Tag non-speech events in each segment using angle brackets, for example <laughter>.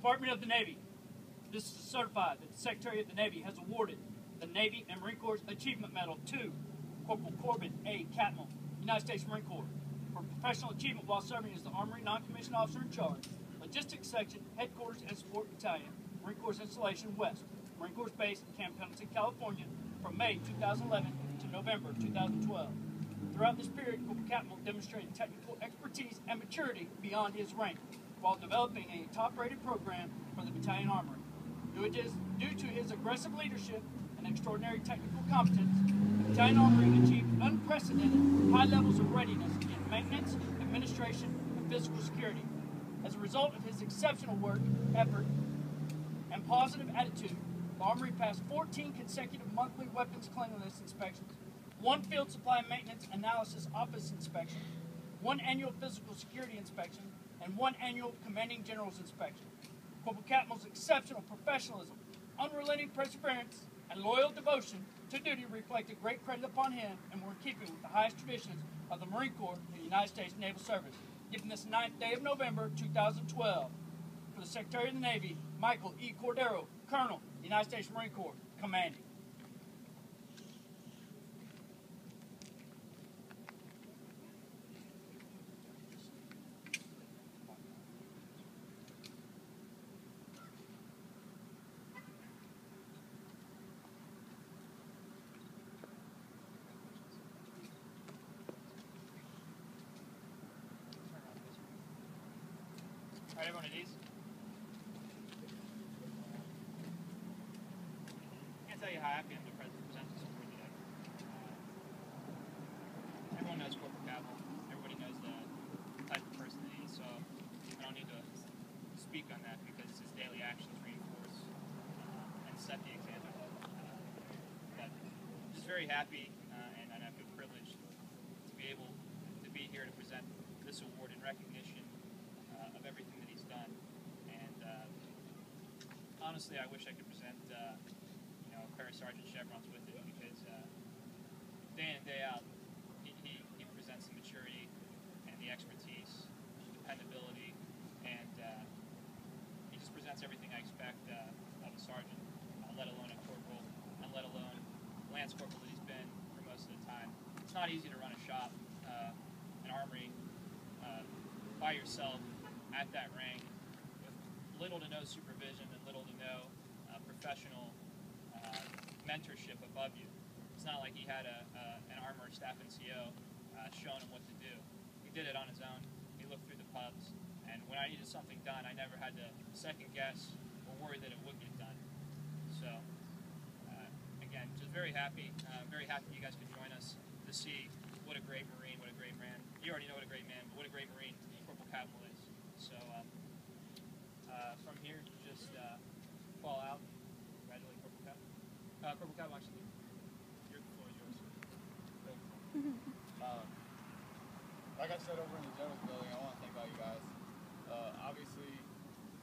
Department of the Navy. This is certified that the Secretary of the Navy has awarded the Navy and Marine Corps Achievement Medal to Corporal Corbin A. Catmull, United States Marine Corps, for professional achievement while serving as the Armory Non-Commissioned Officer in Charge, Logistics Section, Headquarters and Support Battalion, Marine Corps Installation West, Marine Corps Base Camp Pendleton, California, from May 2011 to November 2012. Throughout this period, Corporal Catmull demonstrated technical expertise and maturity beyond his rank, while developing a top-rated program for the battalion armory. Due to his, aggressive leadership and extraordinary technical competence, the battalion armory achieved unprecedented high levels of readiness in maintenance, administration, and physical security. As a result of his exceptional work, effort, and positive attitude, the Armory passed 14 consecutive monthly weapons cleanliness inspections, one field supply maintenance analysis office inspection, one annual physical security inspection, and one annual commanding general's inspection. Corporal Catmull's exceptional professionalism, unrelenting perseverance, and loyal devotion to duty reflected great credit upon him and were in keeping with the highest traditions of the Marine Corps and the United States Naval Service. Given this 9th day of November 2012, for the Secretary of the Navy, Michael E. Cordero, Colonel, United States Marine Corps, commanding. All right, everyone, ease. I can't tell you how happy I'm to present this award today. Uh, everyone knows Corporal Catmull. Everybody knows the type of person that he is, so I don't need to speak on that because his daily actions reinforce uh, and set the example. Uh, but just very happy uh, and, and I feel privileged to be able to be here to present this award in recognition uh, of everything that he's done. And uh, honestly, I wish I could present, uh, you know, of sergeant chevrons with it because uh, day in and day out, he, he, he presents the maturity and the expertise, dependability, and uh, he just presents everything I expect uh, of a sergeant, uh, let alone a corporal, and let alone lance corporal that he's been for most of the time. It's not easy to run a shop, uh, an armory, by yourself at that rank little to no supervision and little to no uh, professional uh, mentorship above you. It's not like he had a, an armor staff NCO uh, showing him what to do. He did it on his own. He looked through the pubs, and when I needed something done, I never had to second guess or worry that it would get done. So, uh, again, just very happy. Uh, very happy you guys could join us to see what a great Marine, what a great man. You already know what a great Marine Corporal Catmull is. So, um, uh, from here, just uh, fall out. Congratulate Corporal Catmull. Uh, Corporal Catmull, actually, your floor is yours. Um, like I said over in the general's building, I want to thank all you guys. Uh, obviously,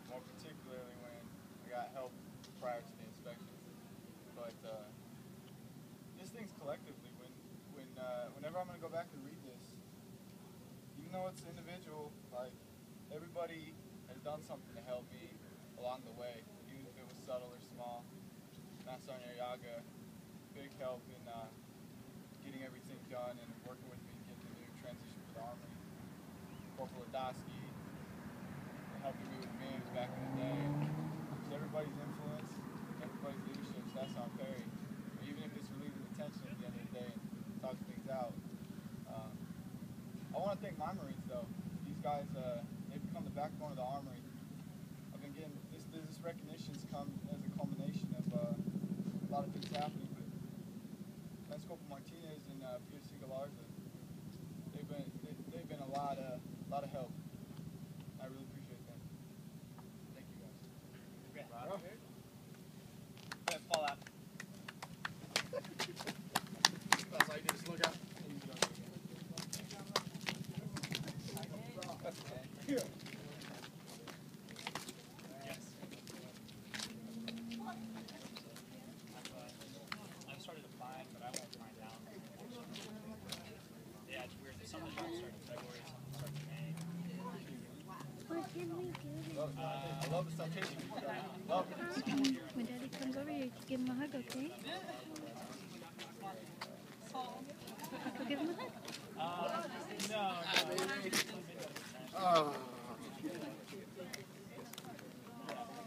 more particularly when I got help prior to the inspections. But uh, this thing's collectively. When, when, uh, whenever I'm gonna go back and read this, even though it's individual, like everybody has done something to help me along the way, even if it was subtle or small. Master Sergeant big help in uh, getting everything done and working with me to get the new transition for the Army. Corporal Adosky, helping me with MIGs back in the day. Just everybody's influence, everybody's leadership, so that's on Perry. Even if it's relieving the tension at the end of the day and talking things out. Um, I want to thank my Marines though. These guys, uh, they've become the backbone of the Armory. I've been getting this, this recognition's come as a culmination of uh, a lot of things happening, but Lance Corporal Martinez and uh, Peter Sigalarza, they've been they, they've been a lot of lot of help. I really appreciate them. Thank you guys. Yeah, fall out. That's all you do is look out. Yes. I've, uh, I've started applying, but I won't find out. Yeah, it's weird. Some of the jobs start in February, some start in May. What did we do? love, I love the citation. Love it. When daddy comes over here, give him a hug, okay? Go give him a hug. Uh, no, no. Oh.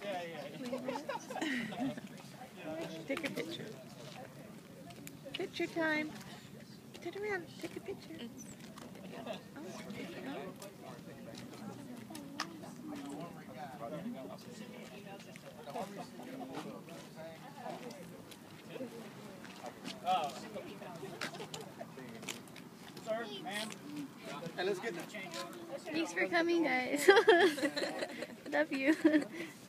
Yeah, yeah. Take a picture. Picture time. Turn around. Take a picture. Oh. Thanks for coming, guys. <laughs> Love you. <laughs>